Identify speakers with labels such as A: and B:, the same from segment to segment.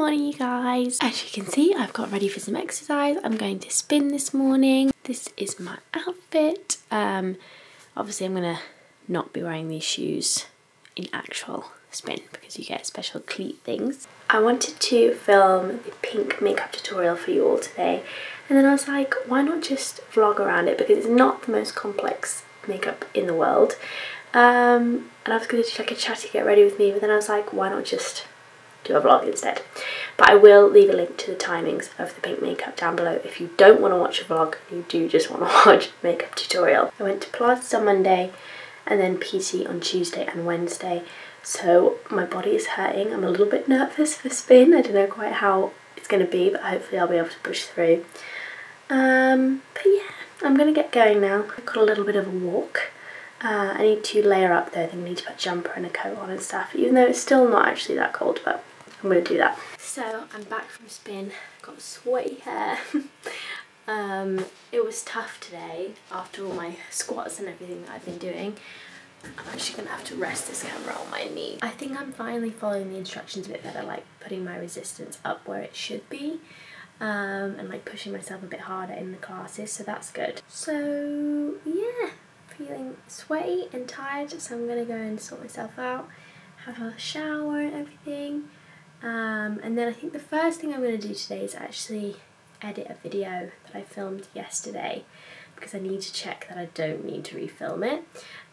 A: Morning you guys. As you can see I've got ready for some exercise. I'm going to spin this morning. This is my outfit. Um, obviously I'm going to not be wearing these shoes in actual spin because you get special cleat things. I wanted to film the pink makeup tutorial for you all today and then I was like why not just vlog around it because it's not the most complex makeup in the world um, and I was going to do like a chatty get ready with me but then I was like why not just do a vlog instead. But I will leave a link to the timings of the pink makeup down below if you don't want to watch a vlog, you do just want to watch a makeup tutorial. I went to Pilates on Monday and then PT on Tuesday and Wednesday. So my body is hurting. I'm a little bit nervous for spin. I don't know quite how it's going to be, but hopefully I'll be able to push through. Um, but yeah, I'm going to get going now. I've got a little bit of a walk. Uh, I need to layer up though, I think I need to put a jumper and a coat on and stuff, even though it's still not actually that cold, but I'm going to do that. So I'm back from spin, got sweaty hair. um, it was tough today after all my squats and everything that I've been doing. I'm actually going to have to rest this camera on my knee. I think I'm finally following the instructions a bit better, like putting my resistance up where it should be. Um, and like pushing myself a bit harder in the classes, so that's good. So yeah, feeling sweaty and tired, so I'm to go and sort myself out, have a shower and everything. Um, and then I think the first thing I'm going to do today is actually edit a video that I filmed yesterday because I need to check that I don't need to refilm it.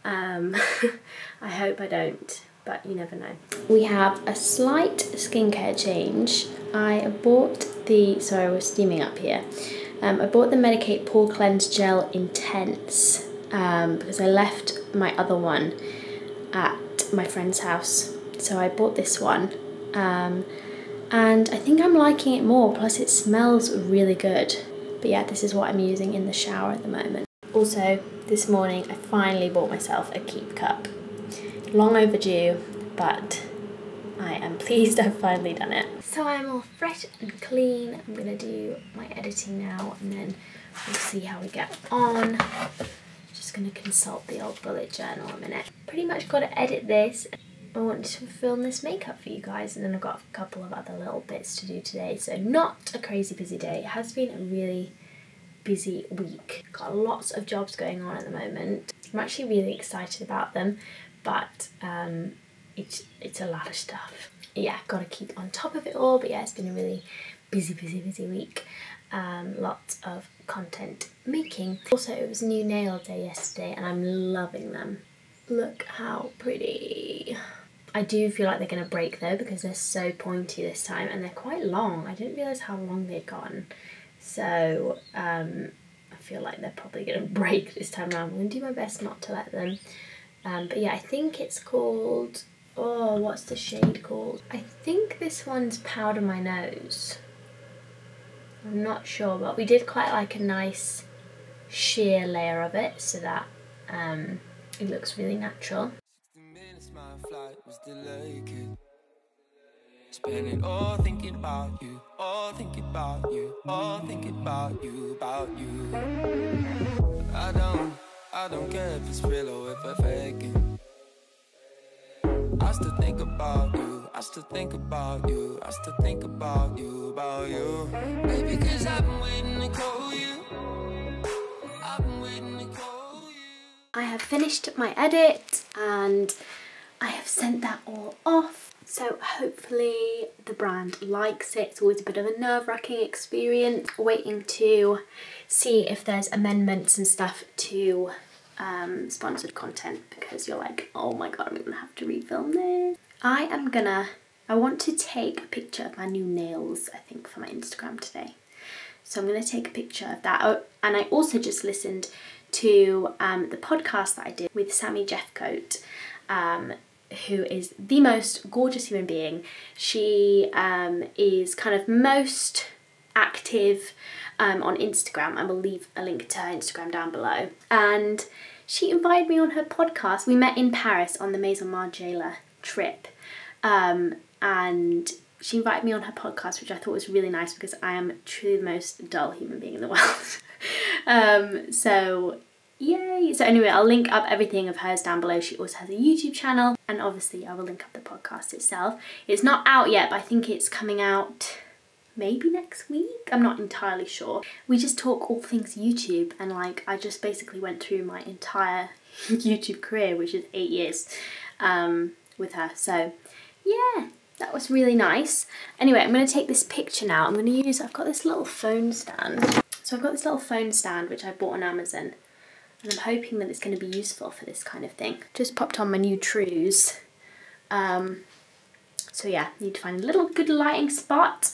A: Um, I hope I don't, but you never know. We have a slight skincare change. I bought the, sorry we're steaming up here, um, I bought the Medik8 Pore Cleanse Gel Intense um, because I left my other one at my friend's house. So I bought this one um, and I think I'm liking it more, plus it smells really good. But yeah, this is what I'm using in the shower at the moment. Also, this morning I finally bought myself a Keep Cup. Long overdue, but I am pleased I've finally done it. So I'm all fresh and clean. I'm gonna do my editing now and then we'll see how we get on. Just gonna consult the old bullet journal a minute. Pretty much gotta edit this I want to film this makeup for you guys and then I've got a couple of other little bits to do today. So not a crazy busy day. It has been a really busy week. Got lots of jobs going on at the moment. I'm actually really excited about them, but um, it's, it's a lot of stuff. Yeah, got to keep on top of it all, but yeah, it's been a really busy, busy, busy week. Um, lots of content making. Also, it was new nail day yesterday and I'm loving them. Look how pretty. I do feel like they're going to break though because they're so pointy this time and they're quite long. I didn't realise how long they'd gone. So um, I feel like they're probably going to break this time around. I'm going to do my best not to let them. Um, but yeah, I think it's called... Oh, what's the shade called? I think this one's Powder My Nose. I'm not sure, but we did quite like a nice sheer layer of it so that um, it looks really natural was delayed. Spending all thinking about you, all thinking about you, all thinking about you, about you. I don't, I don't care if it's real or if I'm faking. I still think about you, I still think about you, I still think about you, about you. Baby, cause I've been waiting to call you. I've been waiting to call you. I have finished my edit and I have sent that all off. So hopefully the brand likes it. It's always a bit of a nerve-wracking experience waiting to see if there's amendments and stuff to um, sponsored content because you're like, oh my god, I'm gonna have to refilm this. I am gonna, I want to take a picture of my new nails, I think, for my Instagram today. So I'm gonna take a picture of that. Oh, and I also just listened to um, the podcast that I did with Sammi Jefcoate. Um, who is the most gorgeous human being. She um, is kind of most active um, on Instagram. and we'll leave a link to her Instagram down below. And she invited me on her podcast. We met in Paris on the Maison Margiela trip. Um, and she invited me on her podcast, which I thought was really nice because I am truly the most dull human being in the world. um, so Yay! So anyway, I'll link up everything of hers down below. She also has a YouTube channel and obviously I will link up the podcast itself. It's not out yet, but I think it's coming out maybe next week. I'm not entirely sure. We just talk all things YouTube and like I just basically went through my entire YouTube career, which is eight years um, with her. So yeah, that was really nice. Anyway, I'm going to take this picture now. I'm going to use, I've got this little phone stand. So I've got this little phone stand which I bought on Amazon and I'm hoping that it's going to be useful for this kind of thing. Just popped on my new Trews. Um, so yeah, need to find a little good lighting spot.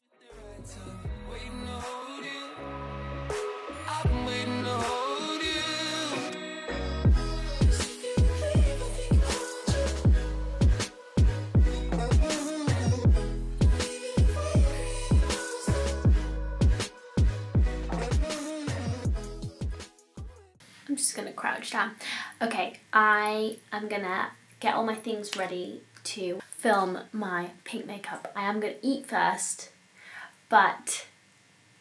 A: Just gonna crouch down. Okay, I am gonna get all my things ready to film my pink makeup. I am gonna eat first, but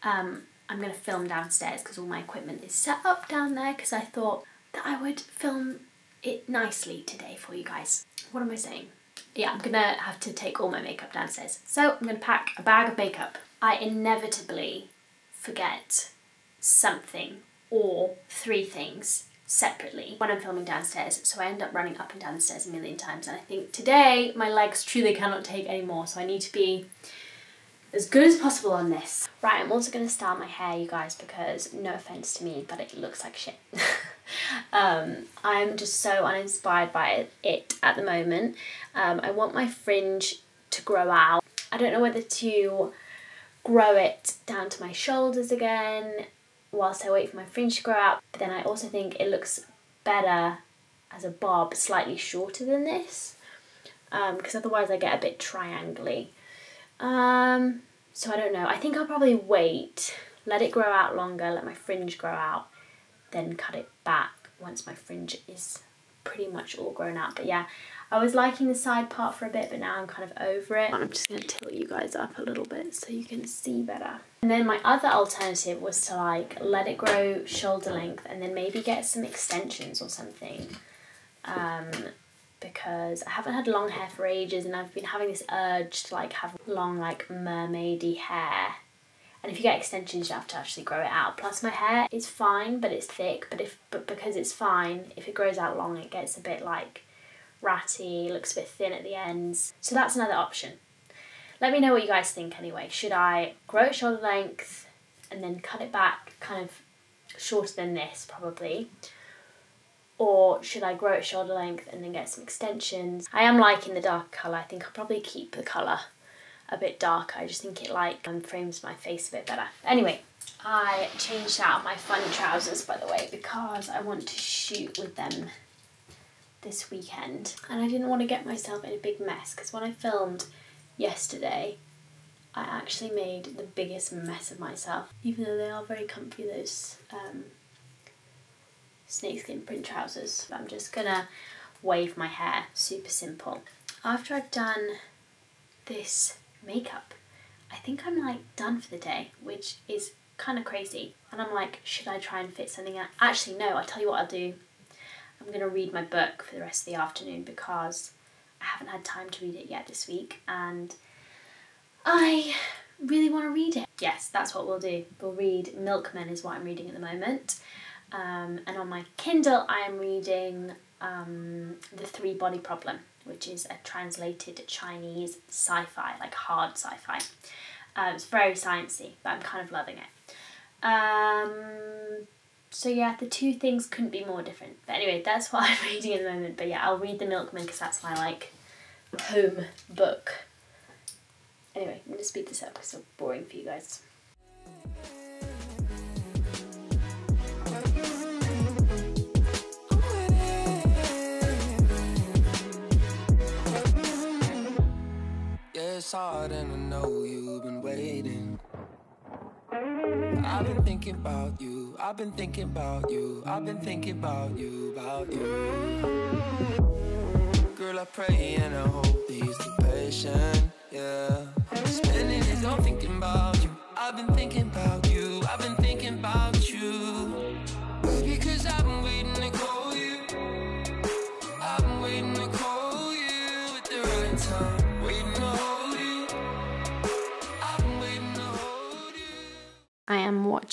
A: um, I'm gonna film downstairs because all my equipment is set up down there because I thought that I would film it nicely today for you guys. What am I saying? Yeah, I'm gonna have to take all my makeup downstairs. So I'm gonna pack a bag of makeup. I inevitably forget something or three things separately when I'm filming downstairs. So I end up running up and down the stairs a million times. And I think today my legs truly cannot take any more. So I need to be as good as possible on this. Right, I'm also to style my hair, you guys, because no offense to me, but it looks like shit. um, I'm just so uninspired by it at the moment. Um, I want my fringe to grow out. I don't know whether to grow it down to my shoulders again whilst I wait for my fringe to grow out. But then I also think it looks better as a bob slightly shorter than this because um, otherwise I get a bit triangly. Um, so I don't know. I think I'll probably wait, let it grow out longer, let my fringe grow out, then cut it back once my fringe is pretty much all grown out. But yeah, I was liking the side part for a bit, but now I'm kind of over it. I'm just to tilt you guys up a little bit so you can see better. And then my other alternative was to like let it grow shoulder length and then maybe get some extensions or something. Um, because I haven't had long hair for ages and I've been having this urge to like have long like mermaidy hair. And if you get extensions you have to actually grow it out. Plus my hair is fine but it's thick but if but because it's fine if it grows out long it gets a bit like ratty, looks a bit thin at the ends. So that's another option. Let me know what you guys think anyway. Should I grow it shoulder length and then cut it back kind of shorter than this probably? Or should I grow it shoulder length and then get some extensions? I am liking the dark colour. I think I'll probably keep the colour a bit darker. I just think it like um, frames my face a bit better. Anyway, I changed out my fun trousers by the way because I want to shoot with them this weekend and I didn't want to get myself in a big mess because when I filmed yesterday I actually made the biggest mess of myself. Even though they are very comfy those um, snakeskin print trousers I'm just gonna wave my hair super simple. After I've done this makeup I think I'm like done for the day which is kind of crazy. And I'm like should I try and fit something out? Actually no I'll tell you what I'll do I'm going to read my book for the rest of the afternoon because I haven't had time to read it yet this week and I really want to read it. Yes, that's what we'll do. We'll read Milkman is what I'm reading at the moment. Um, and on my Kindle I am reading um, The Three Body Problem, which is a translated Chinese sci-fi, like hard sci-fi. Uh, it's very sciencey, but I'm kind of loving it. Um, so yeah, the two things couldn't be more different. But anyway, that's what I'm reading at the moment. But yeah, I'll read The Milkman because that's my like home book. Anyway, I'm gonna speed this up because it's boring for you guys. Yeah, it's hard and I know you've been waiting. I've been thinking about you, I've been thinking about you, I've been thinking about you, about you. Girl, I pray and I hope that you patient, yeah. Spending it all thinking about you, I've been thinking about you, I've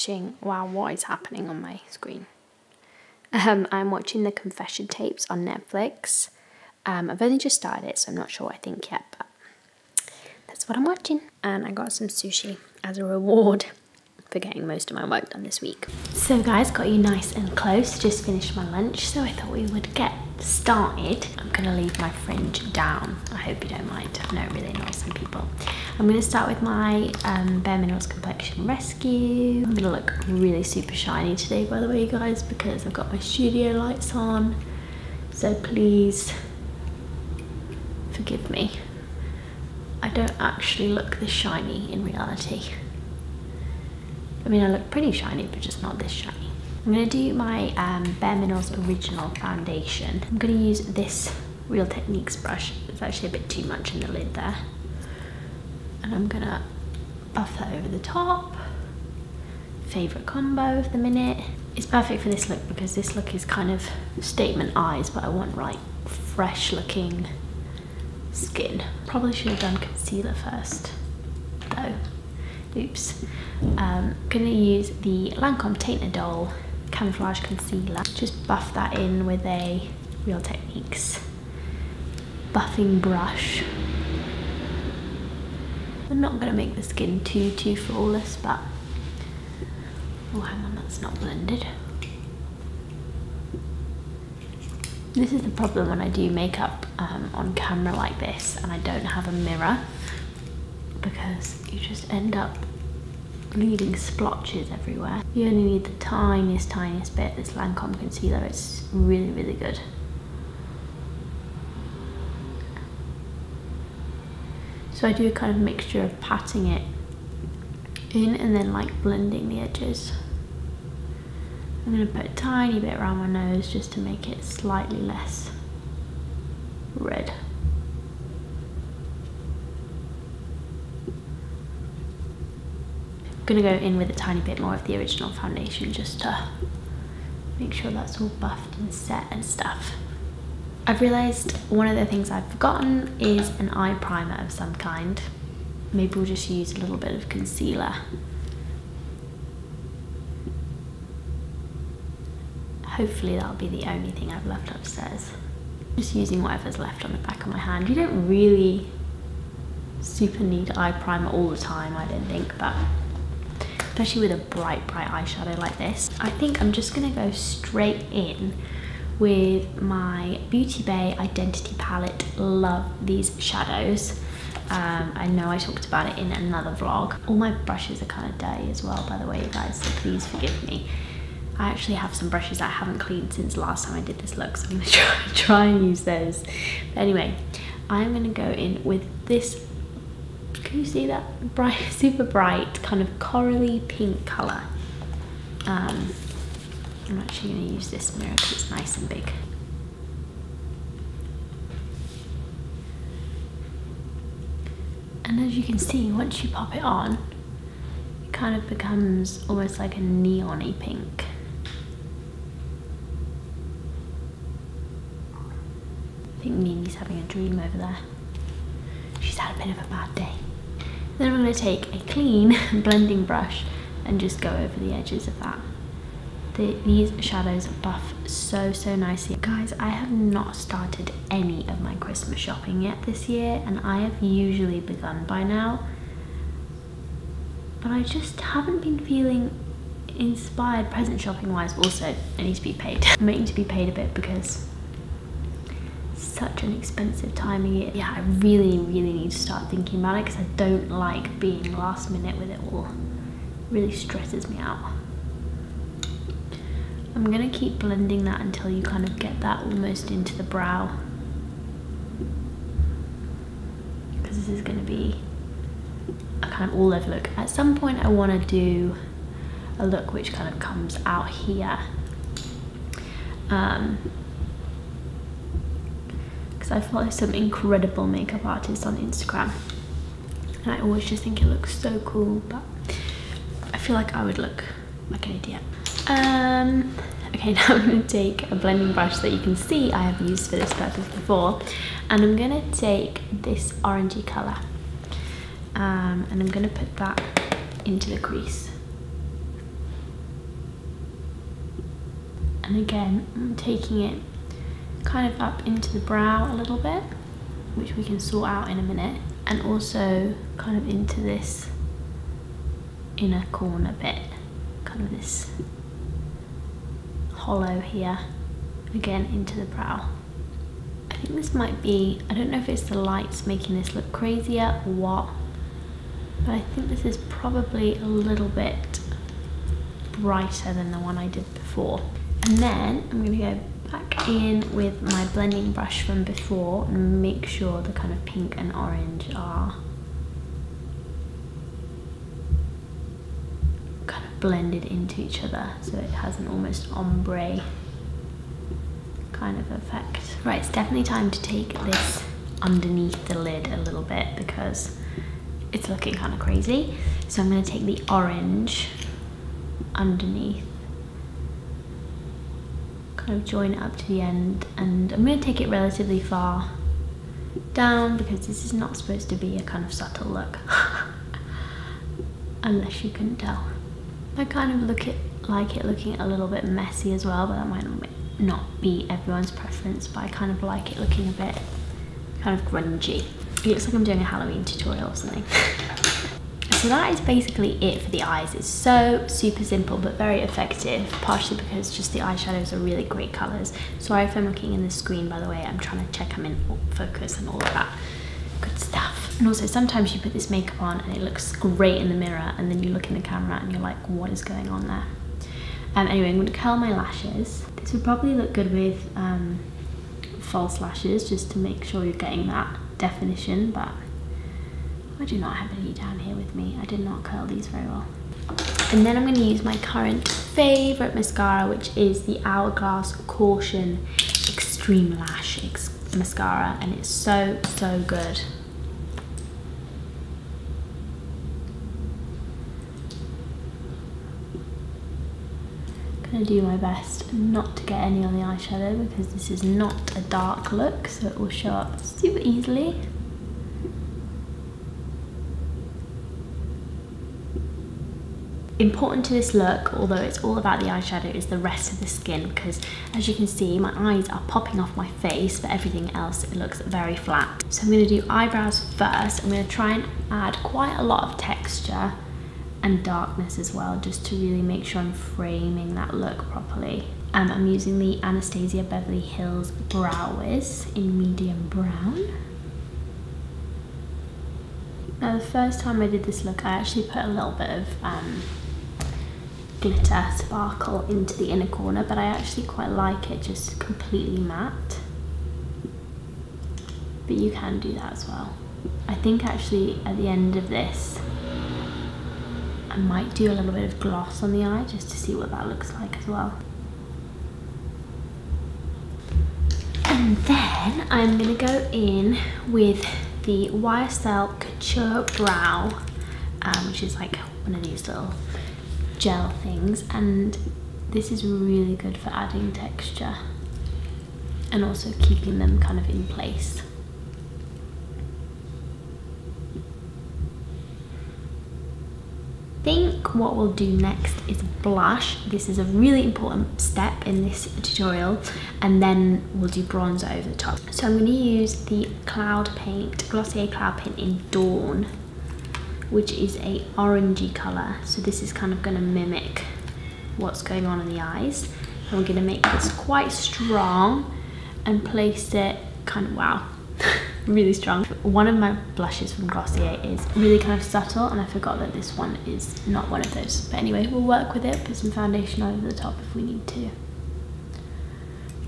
A: watching, wow, what is happening on my screen? Um, I'm watching the confession tapes on Netflix. Um, I've only just started it, so I'm not sure what I think yet, but that's what I'm watching. And I got some sushi as a reward for getting most of my work done this week. So guys, got you nice and close, just finished my lunch, so I thought we would get started. I'm gonna leave my fringe down. I hope you don't mind. I know it really annoys some people. I'm gonna start with my um, Bare Minerals Complexion Rescue. I'm gonna look really super shiny today, by the way, you guys, because I've got my studio lights on. So please forgive me. I don't actually look this shiny in reality. I mean, I look pretty shiny, but just not this shiny. I'm going to do my um, Bare Minerals Original Foundation. I'm going to use this Real Techniques brush. It's actually a bit too much in the lid there. And I'm to buff that over the top. Favourite combo of the minute. It's perfect for this look because this look is kind of statement eyes, but I want like fresh looking skin. Probably should have done concealer first though. Oops. Um, gonna use the Lancome Teint Idole Camouflage Concealer. Just buff that in with a Real Techniques buffing brush. I'm not gonna make the skin too, too flawless, but... Oh, hang on, that's not blended. This is the problem when I do makeup um, on camera like this and I don't have a mirror because you just end up leaving splotches everywhere. You only need the tiniest, tiniest bit. This Lancome concealer, it's really, really good. So I do a kind of mixture of patting it in and then like blending the edges. I'm going to put a tiny bit around my nose just to make it slightly less red. I'm going to go in with a tiny bit more of the original foundation just to make sure that's all buffed and set and stuff. I've realised one of the things I've forgotten is an eye primer of some kind. Maybe we'll just use a little bit of concealer hopefully that'll be the only thing I've left upstairs. Just using whatever's left on the back of my hand. You don't really super need eye primer all the time, I don't think, but especially with a bright, bright eyeshadow like this. I think I'm just gonna go straight in with my Beauty Bay Identity Palette. Love these shadows. Um, I know I talked about it in another vlog. All my brushes are kind of dirty as well, by the way, guys, so please forgive me. I actually have some brushes I haven't cleaned since last time I did this look, so I'm gonna try, try and use those. But anyway, I'm gonna go in with this, can you see that? Bright, super bright, kind of corally pink color. Um, I'm actually gonna use this mirror because it's nice and big. And as you can see, once you pop it on, it kind of becomes almost like a neon pink. I think Mimi's having a dream over there. She's had a bit of a bad day. Then I'm going to take a clean blending brush and just go over the edges of that. The, these shadows buff so, so nicely. Guys, I have not started any of my Christmas shopping yet this year and I have usually begun by now. But I just haven't been feeling inspired present shopping wise. Also, I need to be paid. I'm waiting to be paid a bit because such an expensive time of year. Yeah, I really, really need to start thinking about it because I don't like being last minute with it all. It really stresses me out. I'm gonna keep blending that until you kind of get that almost into the brow. Because this is gonna be a kind of all over look. At some point I wanna do a look which kind of comes out here. Um, because I follow some incredible makeup artists on Instagram and I always just think it looks so cool but I feel like I would look like an idiot. Um, Okay, now I'm going to take a blending brush that you can see I have used for this purpose before. And I'm going to take this orangey colour. Um, and I'm going to put that into the crease. And again, I'm taking it kind of up into the brow a little bit, which we can sort out in a minute. And also kind of into this inner corner bit, kind of this hollow here, again into the brow. I think this might be, I don't know if it's the lights making this look crazier or what, but I think this is probably a little bit brighter than the one I did before. And then I'm going to go back in with my blending brush from before and make sure the kind of pink and orange are kind of blended into each other so it has an almost ombre kind of effect. Right, it's definitely time to take this underneath the lid a little bit because it's looking kind of crazy. So I'm going to take the orange underneath kind of join it up to the end and I'm going to take it relatively far down because this is not supposed to be a kind of subtle look unless you can tell. I kind of look it like it looking a little bit messy as well but that might not be everyone's preference but I kind of like it looking a bit kind of grungy. It looks like I'm doing a Halloween tutorial or something. So that is basically it for the eyes. It's so super simple but very effective, partially because just the eyeshadows are really great colours. Sorry if I'm looking in the screen by the way, I'm trying to check I'm in focus and all of that good stuff. And also sometimes you put this makeup on and it looks great in the mirror and then you look in the camera and you're like, what is going on there? Um, anyway, I'm to curl my lashes. This would probably look good with um, false lashes just to make sure you're getting that definition, but I do not have any down here with me. I did not curl these very well. And then I'm going to use my current favourite mascara, which is the Hourglass Caution Extreme Lash Ex Mascara. And it's so, so good. Going to do my best not to get any on the eyeshadow because this is not a dark look so it will show up super easily important to this look, although it's all about the eyeshadow, is the rest of the skin because as you can see, my eyes are popping off my face, but everything else, it looks very flat. So I'm gonna do eyebrows first. I'm gonna try and add quite a lot of texture and darkness as well, just to really make sure I'm framing that look properly. Um, I'm using the Anastasia Beverly Hills Brow Wiz in medium brown. Now the first time I did this look, I actually put a little bit of um, glitter sparkle into the inner corner but I actually quite like it just completely matte but you can do that as well I think actually at the end of this I might do a little bit of gloss on the eye just to see what that looks like as well and then I'm gonna go in with the YSL Couture Brow um, which is like one of these little gel things and this is really good for adding texture and also keeping them kind of in place. I think what we'll do next is blush. This is a really important step in this tutorial and then we'll do bronzer over the top. So I'm going to use the Cloud Paint, Glossier Cloud Paint in Dawn which is a orangey color. So this is kind of gonna mimic what's going on in the eyes. And we're gonna make this quite strong and place it kind of, wow, really strong. One of my blushes from Glossier is really kind of subtle and I forgot that this one is not one of those. But anyway, we'll work with it, put some foundation over the top if we need to.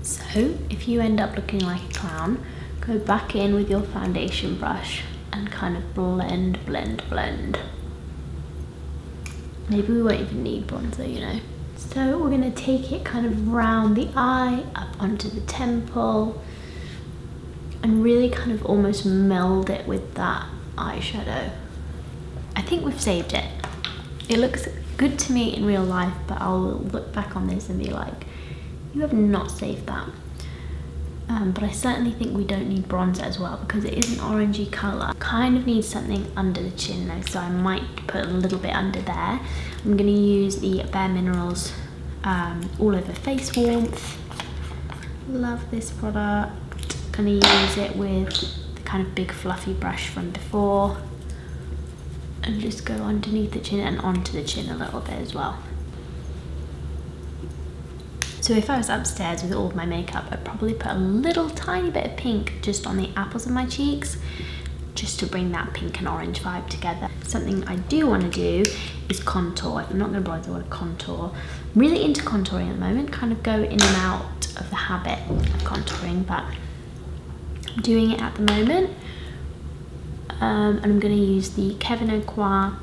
A: So if you end up looking like a clown, go back in with your foundation brush and kind of blend, blend, blend. Maybe we won't even need bronzer, you know. So we're gonna take it kind of round the eye, up onto the temple, and really kind of almost meld it with that eyeshadow. I think we've saved it. It looks good to me in real life, but I'll look back on this and be like, You have not saved that. Um, but I certainly think we don't need bronzer as well because it is an orangey colour. Kind of needs something under the chin though, so I might put a little bit under there. I'm going to use the Bare Minerals um, All Over Face Warmth. Love this product. To use it with the kind of big fluffy brush from before. And just go underneath the chin and onto the chin a little bit as well. So if I was upstairs with all of my makeup, I'd probably put a little tiny bit of pink just on the apples of my cheeks, just to bring that pink and orange vibe together. Something I do want to do is contour. I'm not going to bother the word contour. I'm really into contouring at the moment, kind of go in and out of the habit of contouring, but Doing it at the moment. Um, and I'm going to use the Kevyn Aucoin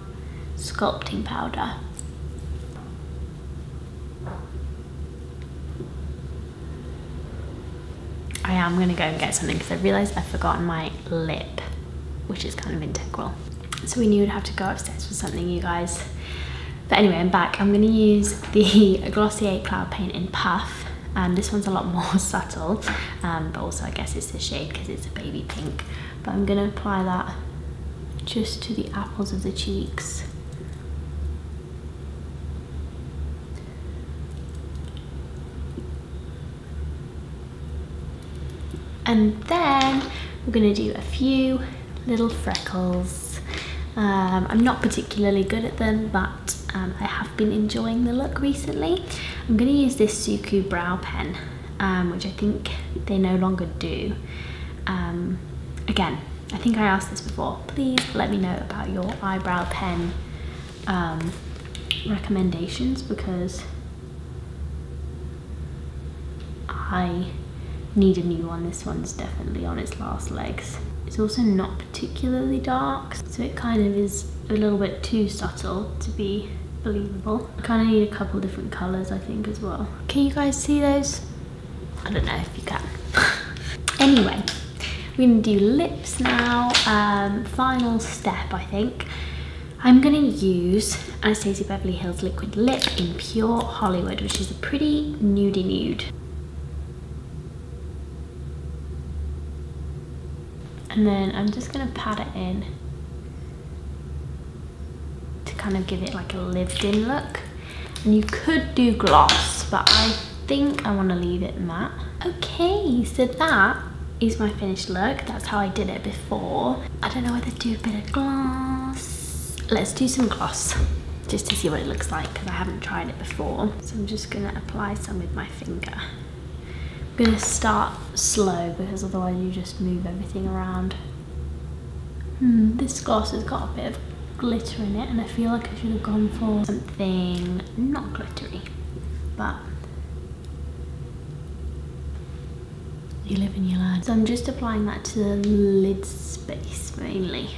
A: sculpting powder. I am going to go and get something because I realised I've forgotten my lip, which is kind of integral. So we knew we'd have to go upstairs for something, you guys. But anyway, I'm back. I'm going to use the Glossier Cloud Paint in Puff. And this one's a lot more subtle, um, but also I guess it's the shade because it's a baby pink. But I'm going to apply that just to the apples of the cheeks. And then we're gonna do a few little freckles. Um, I'm not particularly good at them, but um, I have been enjoying the look recently. I'm gonna use this Suqqu brow pen, um, which I think they no longer do. Um, again, I think I asked this before. Please let me know about your eyebrow pen um, recommendations because I need a new one. This one's definitely on its last legs. It's also not particularly dark, so it kind of is a little bit too subtle to be believable. I kind of need a couple different colours, I think, as well. Can you guys see those? I don't know if you can. anyway, we're gonna do lips now. Um, final step, I think. I'm gonna use Anastasia Beverly Hills Liquid Lip in Pure Hollywood, which is a pretty nudie nude. And then I'm just gonna pat it in kind of give it like a lived in look. And you could do gloss, but I think I wanna leave it matte. Okay, so that is my finished look. That's how I did it before. I don't know whether to do a bit of gloss. Let's do some gloss just to see what it looks like because I haven't tried it before. So I'm just gonna apply some with my finger I'm gonna start slow because otherwise you just move everything around. Hmm, this gloss has got a bit of glitter in it and I feel like I should have gone for something not glittery, but you live and you learn. So I'm just applying that to the lid space mainly.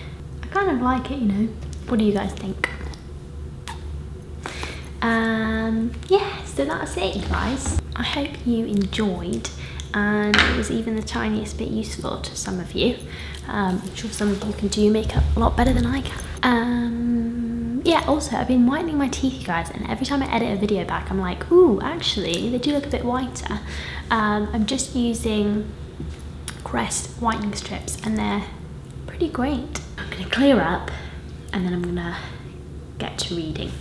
A: I kind of like it, you know. What do you guys think? Um, yeah, so that's it, guys. I hope you enjoyed and it was even the tiniest bit useful to some of you. Um, I'm sure some of you can do makeup a lot better than I can. Um, yeah, also I've been whitening my teeth, you guys, and every time I edit a video back, I'm like, ooh, actually, they do look a bit whiter. Um, I'm just using Crest whitening strips, and they're pretty great. I'm gonna clear up, and then I'm gonna get to reading.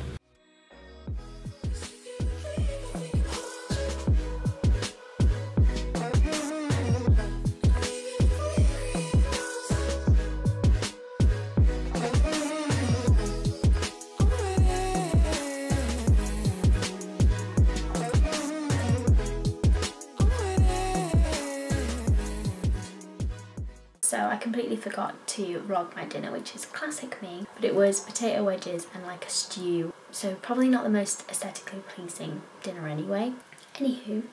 A: Forgot to vlog my dinner, which is classic me, but it was potato wedges and like a stew. So probably not the most aesthetically pleasing dinner anyway. Anywho,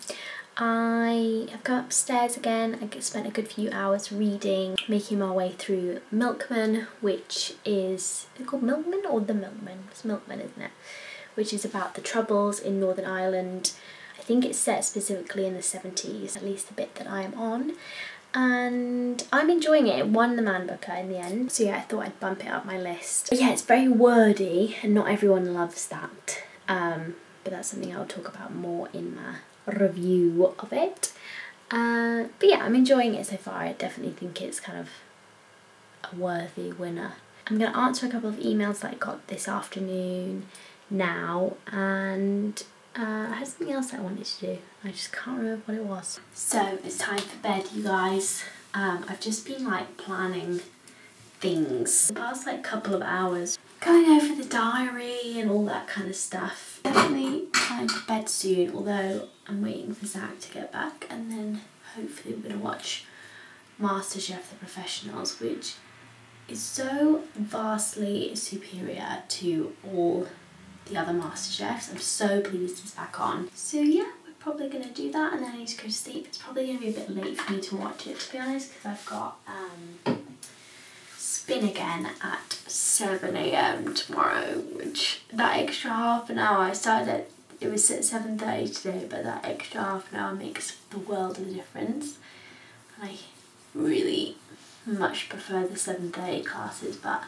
A: I have come upstairs again. I spent a good few hours reading, making my way through Milkman, which is, is called Milkman or The Milkman? It's Milkman, isn't it? Which is about the troubles in Northern Ireland. I think it's set specifically in the 70s, at least the bit that I am on and I'm enjoying it. It won the Man Booker in the end, so yeah, I thought I'd bump it up my list. But yeah, it's very wordy, and not everyone loves that. Um, but that's something I'll talk about more in my review of it. Uh, but yeah, I'm enjoying it so far. I definitely think it's kind of a worthy winner. I'm going to answer a couple of emails that I got this afternoon now and uh, I had something else I wanted to do. I just can't remember what it was. So it's time for bed, you guys. Um, I've just been like planning things the past like couple of hours. Going over the diary and all that kind of stuff. Definitely time for bed soon, although I'm waiting for Zach to get back and then hopefully we're to watch MasterChef The Professionals, which is so vastly superior to all the other master chefs. I'm so pleased it's back on. So yeah, we're probably going to do that and then I need to go to sleep. It's probably going to be a bit late for me to watch it to be honest because I've got um, spin again at 7am tomorrow which that extra half an hour I started at it was at 7.30 today but that extra half an hour makes the world of a difference and I really much prefer the 7.30 classes but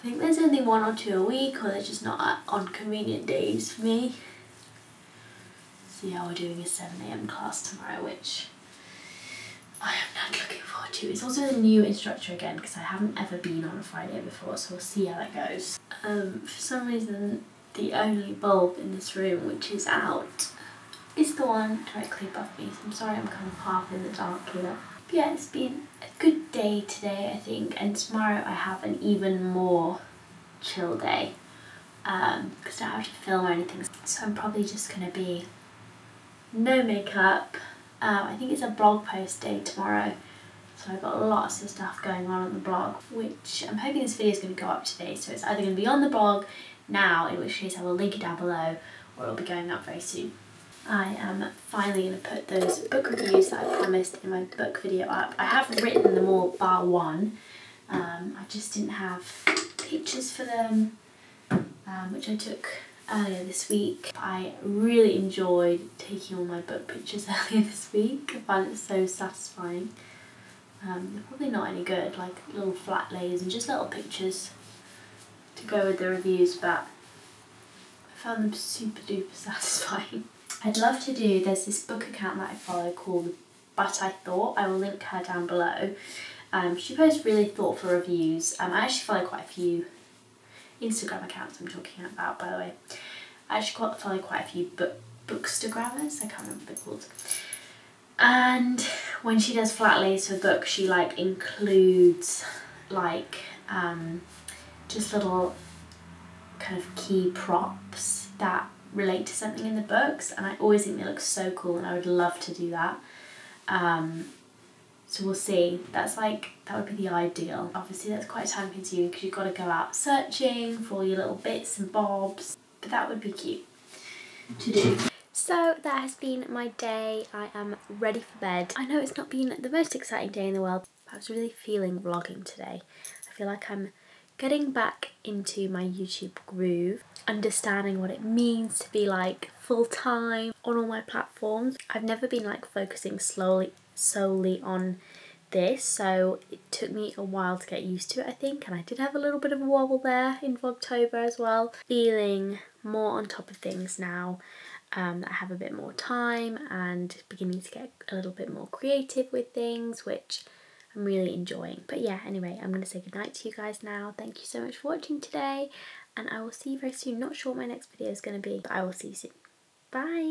A: I think there's only one or two a week or they're just not on convenient days for me. See how we're doing a 7am class tomorrow which I am not looking forward to. It's also a new instructor again because I haven't ever been on a Friday before so we'll see how that goes. Um, for some reason the only bulb in this room which is out is the one directly above me so I'm sorry I'm kind of half in the dark here. Yeah it's been a good day today I think and tomorrow I have an even more chill day because um, I don't have to film or anything so I'm probably just going to be no makeup. Um, I think it's a blog post day tomorrow so I've got lots of stuff going on on the blog which I'm hoping this video is going to go up today so it's either going to be on the blog now in which case I will link it down below or it'll be going up very soon. I am finally going to put those book reviews that I promised in my book video up. I have written them all bar one. Um, I just didn't have pictures for them, um, which I took earlier this week. I really enjoyed taking all my book pictures earlier this week. I found it so satisfying. Um, they're probably not any good, like little flat layers and just little pictures to go with the reviews, but I found them super duper satisfying. I'd love to do, there's this book account that I follow called But I Thought, I will link her down below. Um, she posts really thoughtful reviews. Um, I actually follow quite a few Instagram accounts I'm talking about by the way. I actually follow quite a few book bookstagrammers, I can't remember what they're called. And when she does flat lays for books, she like includes like um, just little kind of key props that relate to something in the books and I always think they look so cool and I would love to do that. Um, so we'll see. That's like, that would be the ideal. Obviously that's quite time consuming because you've got to go out searching for your little bits and bobs, but that would be cute to do. So that has been my day. I am ready for bed. I know it's not been the most exciting day in the world, I was really feeling vlogging today. I feel like I'm getting back into my YouTube groove, understanding what it means to be like full-time on all my platforms. I've never been like focusing slowly solely on this so it took me a while to get used to it I think and I did have a little bit of a wobble there in Vlogtober as well. Feeling more on top of things now um, that I have a bit more time and beginning to get a little bit more creative with things which I'm really enjoying. But yeah, anyway, I'm going to say goodnight to you guys now. Thank you so much for watching today and I will see you very soon. Not sure what my next video is going to be, but I will see you soon. Bye!